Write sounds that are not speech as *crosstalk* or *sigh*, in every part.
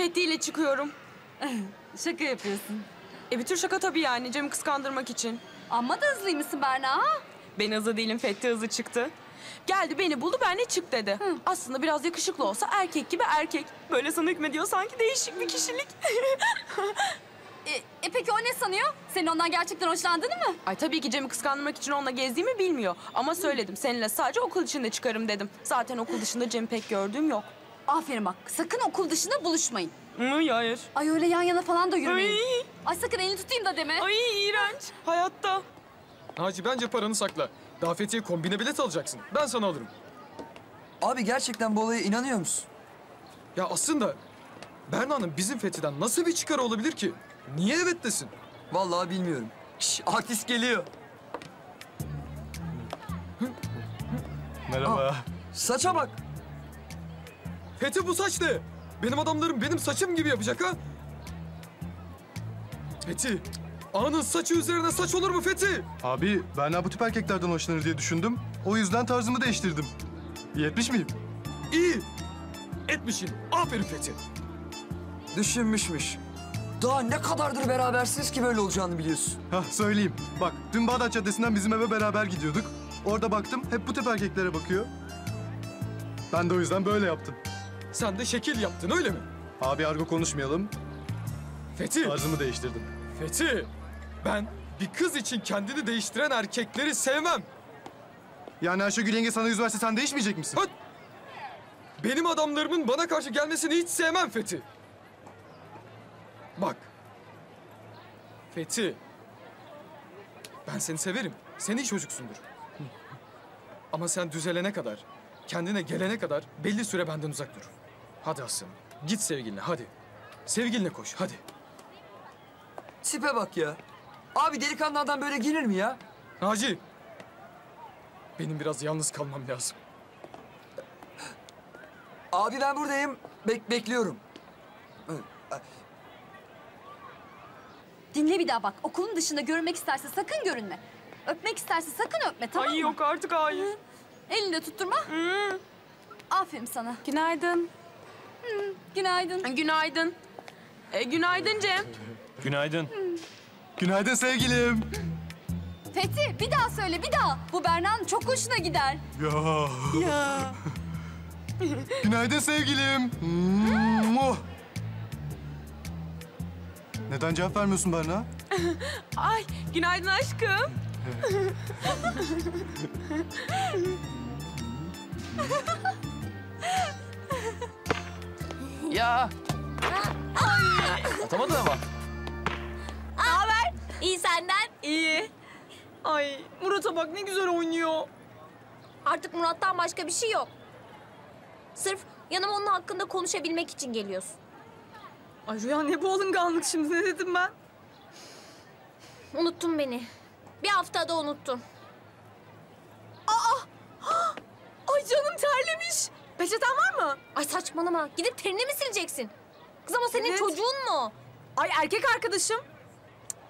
Fethi ile çıkıyorum. *laughs* Şaka yapıyorsun. E bir tür şaka tabii yani Cem'i kıskandırmak için. Amma da hızlıymışsın Berna. ha? Ben hızlı değilim Fethi hızlı çıktı. Geldi beni buldu benle çık dedi. Aslında biraz yakışıklı olsa erkek gibi erkek. Böyle sana hükmediyor sanki değişik bir kişilik. *laughs* E, e peki o ne sanıyor? Senin ondan gerçekten hoşlandığını mı? Ay tabii ki Cem'i kıskandırmak için onunla gezdiğimi bilmiyor. Ama söyledim seninle sadece okul içinde çıkarım dedim. Zaten okul dışında Cem'i pek gördüğüm yok. Aferin bak. Sakın okul dışında buluşmayın. Hı, hayır. Ay öyle yan yana falan da yürümeyin. Ay, Ay sakın elini tutayım da deme. ay iğrenç. Hayatta. Naci bence paranı sakla. Daha Fethiye kombine bilet alacaksın. Ben sana alırım. Abi gerçekten bu olaya inanıyor musun? Ya aslında Berna'nın bizim Fethi'den nasıl bir çıkarı olabilir ki? Niye evet desin? Vallahi bilmiyorum. Şş, artist geliyor. Merhaba. Saça bak. Fethi bu saç ne? Benim adamlarım benim saçım gibi yapacak ha? Fethi, anın saçı üzerine saç olur mu Fethi? Abi Berna bu tip erkeklerden hoşlanır diye düşündüm. O yüzden tarzımı değiştirdim. Yetmiş miyim? İyi. Etmişin. Aferin Fethi. Düşünmüşmüş. Daha ne kadardır berabersiniz ki böyle olacağını biliyorsun. Hah söyleyeyim. Bak dün Bağdat Caddesi'nden bizim eve beraber gidiyorduk. Orada baktım hep bu tip erkeklere bakıyor. Ben de o yüzden böyle yaptım. Sen de şekil yaptın öyle mi? Abi argo konuşmayalım. Fethi, Tarzımı değiştirdim. Fethi. Ben bir kız için kendini değiştiren erkekleri sevmem. Yani Ayşegül yenge sana yüz verse sen değişmeyecek misin? Höt! Benim adamlarımın bana karşı gelmesini hiç sevmem Fethi. Bak. Fethi. Ben seni severim. Sen iyi çocuksundur. Ama sen düzelene kadar, kendine gelene kadar belli süre benden uzak dur. Hadi aslanım. Git sevgiline hadi. Sevgiline koş hadi. Tipe bak ya. Abi delikanlı adam böyle girer mi ya? Naci. Benim biraz yalnız kalmam lazım. Abi ben buradayım. Bek bekliyorum. Dinle bir daha bak. Okulun dışında görünmek isterse sakın görünme. Öpmek isterse sakın öpme tamam Ay mı? yok artık hayır. Elini de tutturma. Aferin sana. Günaydın. Günaydın. Günaydın. E, günaydın Cem. Günaydın. Günaydın sevgilim. Fethi bir daha söyle bir daha. Bu Berna'nın çok hoşuna gider. Ya. Ya. *laughs* Günaydın sevgilim. Muah. Neden cevap vermiyorsun Berna? *laughs* Ay günaydın aşkım. *laughs* Ya. Atamadın ama. İyi senden. İyi. Ay Murat'a bak ne güzel oynuyor. Artık Murat'tan başka bir şey yok. Sırf yanıma onun hakkında konuşabilmek için geliyorsun. Ay Rüya ne bu alınganlık şimdi ne dedim ben? Unuttun beni. Bir haftada unuttun. *gasps* Ay canım terlemiş. Peçeten var mı? Ay saçmalama. Gidip terini mi sileceksin? Kız ama senin Evet. çocuğun mu? Ay erkek arkadaşım.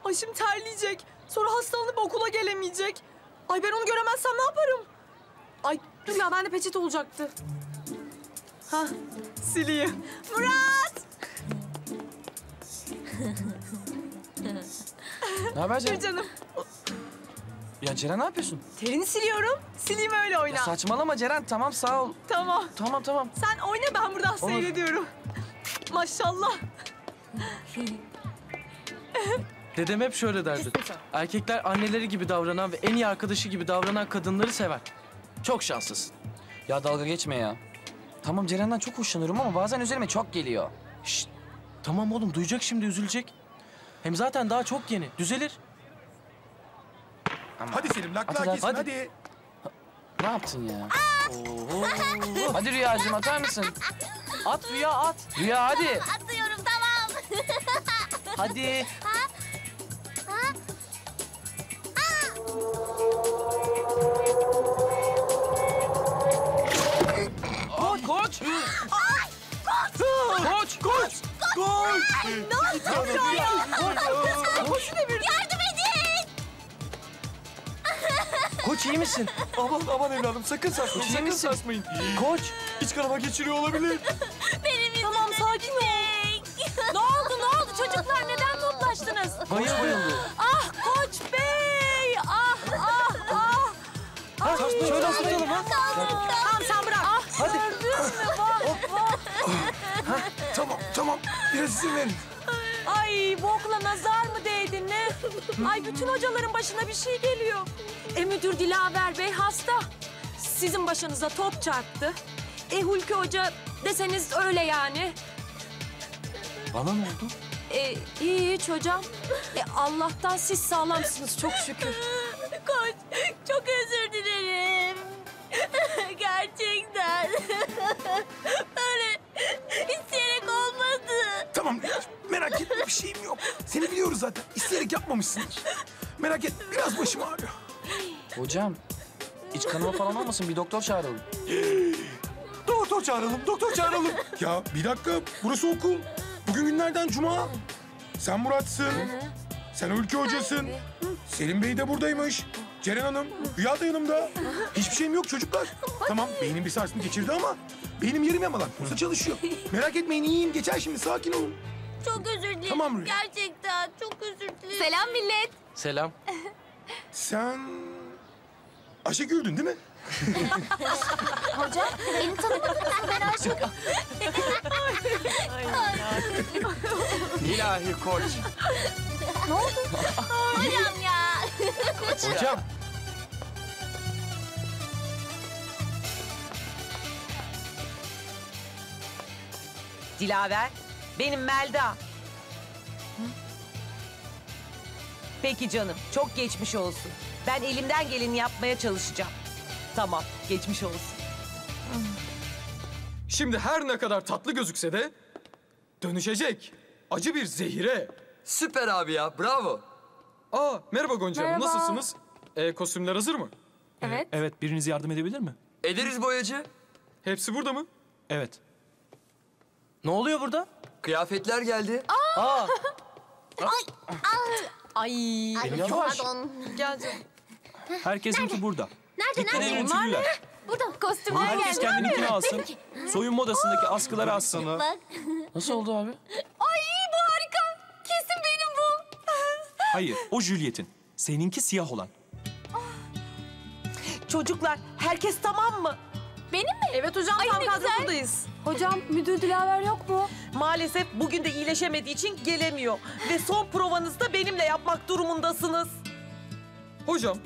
Ay şimdi terleyecek. Sonra hastalanıp okula gelemeyecek. Ay ben onu göremezsem ne yaparım? Ay dur ya bende peçete olacaktı. Ha sileyim. Murat! Ne haber? Dur canım. Ya Ceren ne yapıyorsun? Terini siliyorum. Sileyim öyle oyna. Ya saçmalama Ceren. Tamam sağ ol. Tamam. Tamam tamam. Sen oyna ben buradan seyrediyorum. Maşallah. Dedem hep şöyle derdi. Erkekler anneleri gibi davranan ve en iyi arkadaşı gibi davranan kadınları sever. Çok şanslısın. Ya dalga geçme ya. Tamam Ceren'den çok hoşlanıyorum ama bazen üzerime çok geliyor. Şşt. Tamam oğlum duyacak şimdi üzülecek. Hem zaten daha çok yeni. Düzelir. Ama Hadi Selim lak At, lak hadi. hadi. ne yaptın ya? Oho. hadi Rüyacığım atar mısın? At Rüya at. Rüya hadi. Atıyorum tamam. Hadi. Aa, koç. Koç. Koç. Gol. Yardım edin. Koç iyi misin? Aman aman evladım sakın sarsmayın, Koç iyi sakın misin? sarsmayın. Koç. İç kanama geçiriyor olabilir. *laughs* Benim yüzümden. Tamam sakin ol. *laughs* ne oldu ne oldu çocuklar neden toplaştınız? Koç bayıldı. Ah, ah Koç Bey. Ah ah ah. Ha, Ay, şöyle asılalım ha. Tamam, tamam sen bırak. Ah, Hadi. gördün mü? Vah vah. ha, tamam tamam biraz izin verin. Ay bokla nazar mı değdi ne? Ay bütün hocaların başına bir şey geliyor. E müdür Dilaver Bey hasta. Sizin başınıza top çarptı. E Hulki Hoca deseniz öyle yani. Bana ne oldu? E iyi hiç hocam. E Allah'tan siz sağlamsınız çok şükür. Koç çok özür dilerim. Gerçekten. Öyle isteyerek olmadı. Tamam merak etme bir şeyim yok. Seni biliyoruz zaten. İsteyerek yapmamışsındır. Merak etme biraz başım ağrıyor. Hocam iç kanama falan olmasın bir doktor çağıralım. Doktor çağıralım, doktor çağıralım. *laughs* ya bir dakika burası okul. Bugün günlerden cuma. Sen Murat'sın. Sen Ülke hocasın. Selim Bey de buradaymış. Ceren Hanım, Hülya da yanımda. Hiçbir şeyim yok çocuklar. Tamam beynim bir sarsıntı geçirdi ama benim yerim yamalan. Burası çalışıyor. Merak etmeyin iyiyim geçer şimdi sakin olun. Çok özür dilerim. Tamam Rüya. Gerçekten çok özür dilerim. Selam millet. Selam. *laughs* Sen Ayşegül'dün değil mi? Hocam beni tanımadınız mı? Ben Ayşe. İlahi koç. Hocam ya. Hocam. Dilaver, benim Melda. Peki canım, çok geçmiş olsun. Ben elimden geleni yapmaya çalışacağım. Tamam, geçmiş olsun. Şimdi her ne kadar tatlı gözükse de dönüşecek. Acı bir zehire. Süper abi ya bravo. Aa merhaba Gonca Hanım Merhaba. nasılsınız? E, kostümler hazır mı? Evet. Evet, biriniz yardım edebilir mi? Ederiz boyacı. Hepsi burada mı? Evet. Ne oluyor burada? Kıyafetler geldi. Aa. Ay. Yavaş. Pardon. Gel canım. Herkesinki burada. Nerede Dikkat nerede? edin tüylüler. Burada kostümler Herkes geldi. kendininkini alsın. Soyunma odasındaki askıları assın. Sana Bak. Nasıl oldu abi? Ay bu harika. Kesin benim bu. Hayır, o Juliet'in. Seninki siyah olan. Çocuklar, herkes tamam mı? Benim mi? Evet hocam Ay, tam ne güzel. Hocam müdür Dilaver yok mu? Maalesef bugün de iyileşemediği için gelemiyor. Ve son provanızı da benimle yapmak durumundasınız. Hocam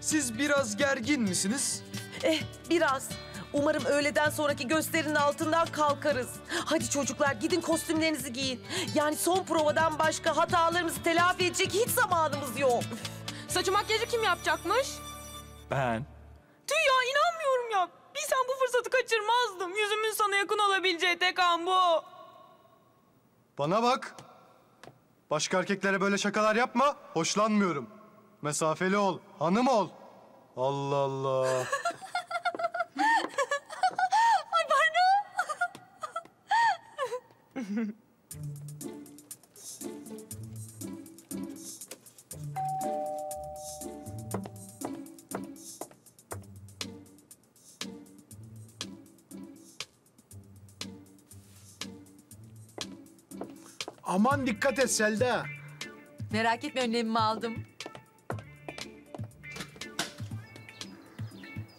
siz biraz gergin misiniz? Eh, biraz. Umarım öğleden sonraki gösterinin altından kalkarız. Hadi çocuklar gidin kostümlerinizi giyin. Yani son provadan başka hatalarımızı telafi edecek hiç zamanımız yok. Saçı makyajı kim yapacakmış? Ben. Tüh ya inanmıyorum ya. Bilsem bu fırsatı kaçırmazdım. Yüzümün sana yakın olabileceği tek an bu. bana bak. Başka erkeklere böyle şakalar yapma. Hoşlanmıyorum. Mesafeli ol. Hanım ol. Allah Allah. *laughs* Aman dikkat et Selda. Merak etme önlemimi aldım.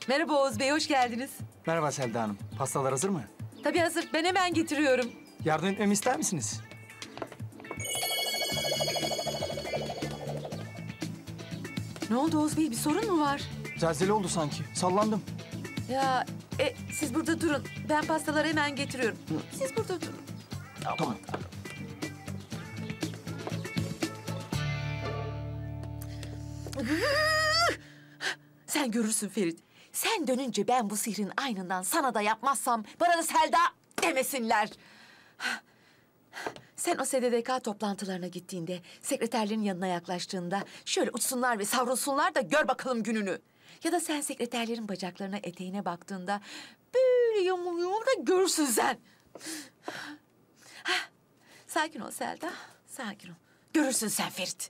Merhaba Oğuz Bey, hoş geldiniz. Merhaba Selda Hanım. Pastalar hazır mı? Tabii hazır, ben hemen getiriyorum. Yardım etmemi ister misiniz? Ne oldu Oğuz Bey, bir sorun mu var? Zelzele oldu sanki. Sallandım. Ya, e, siz burada durun. Ben pastaları hemen getiriyorum. Siz burada durun. Tamam. Sen görürsün Ferit. Sen dönünce ben bu sihrin aynından sana da yapmazsam bana da Selda demesinler. Sen o SDDK toplantılarına gittiğinde, sekreterlerin yanına yaklaştığında şöyle uçsunlar ve savrulsunlar da gör bakalım gününü. Ya da sen sekreterlerin bacaklarına, eteğine baktığında böyle yamul yumul da görürsün sen. Sakin ol Selda, sakin ol. Görürsün sen Ferit.